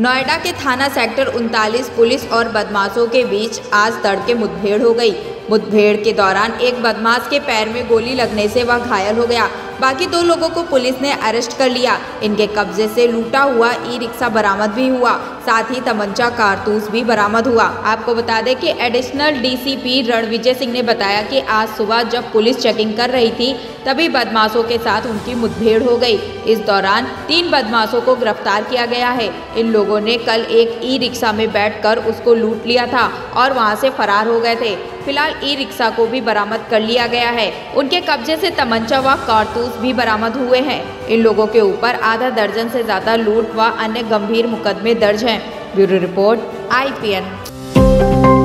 नोएडा के थाना सेक्टर उनतालीस पुलिस और बदमाशों के बीच आज तड़के मुठभेड़ हो गई। मुठभेड़ के दौरान एक बदमाश के पैर में गोली लगने से वह घायल हो गया। बाकी दो लोगों को पुलिस ने अरेस्ट कर लिया। इनके कब्जे से लूटा हुआ ई रिक्शा बरामद भी हुआ, साथ ही तमंचा कारतूस भी बरामद हुआ। आपको बता दें कि एडिशनल डीसीपी रणविजय सिंह ने बताया कि आज सुबह जब पुलिस चेकिंग कर रही थी, तभी बदमाशों के साथ उनकी मुठभेड़ हो गई। इस दौरान तीन बदमाशों को गिरफ़्तार किया गया है। इन लोगों ने कल एक ई रिक्शा में बैठकर उसको लूट लिया था और वहाँ से फरार हो गए थे। फ़िलहाल ई रिक्शा को भी बरामद कर लिया गया है। उनके कब्जे से तमंचा व कारतूस भी बरामद हुए हैं। इन लोगों के ऊपर आधा दर्जन से ज़्यादा लूट व अन्य गंभीर मुकदमे दर्ज हैं। Bureau report, IPN.